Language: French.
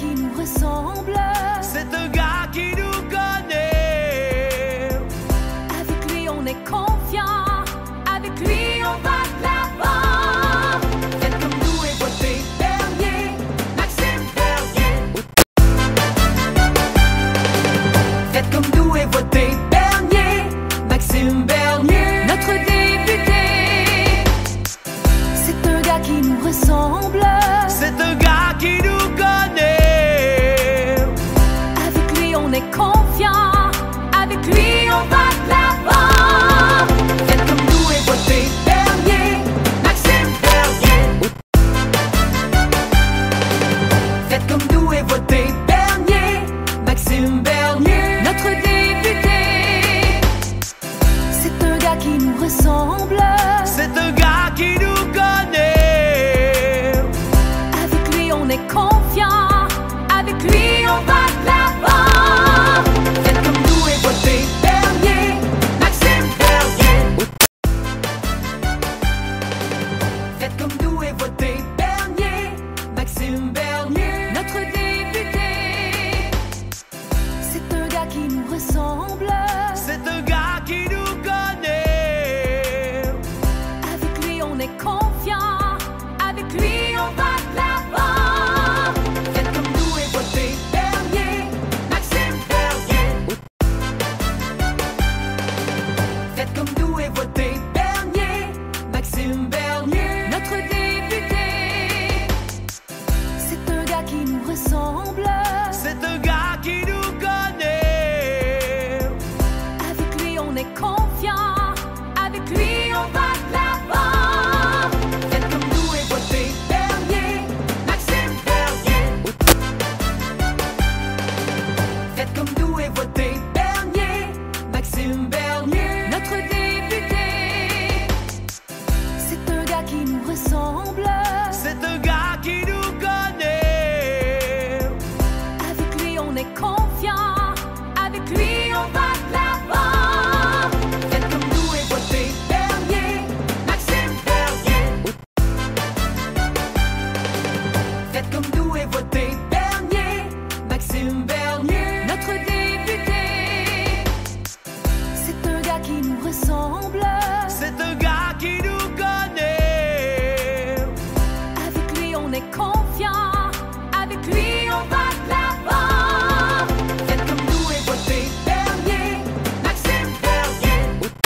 qui nous ressemble.